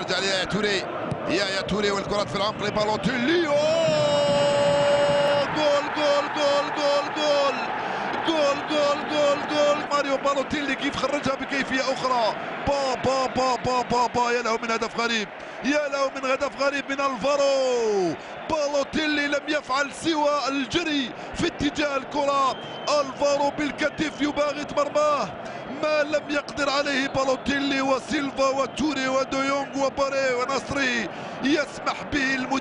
يرجع ليايا توري. يايا توري والكرة في العمق لبالوتيلي جول جول جول جول جول. جول جول جول جول. ماريو بالوتيلي كيف خرجها بكيفية أخرى. با با با با با با. يا له من هدف غريب. يا له من هدف غريب من الفارو. بالوتيلي لم يفعل سوى الجري في اتجاه الكرة. الفارو بالكتف يباغت مرماه ما لم يقدر عليه بالوتيلي وسيلفا وتوري وديونغ وباري ونصري يسمح به المدرب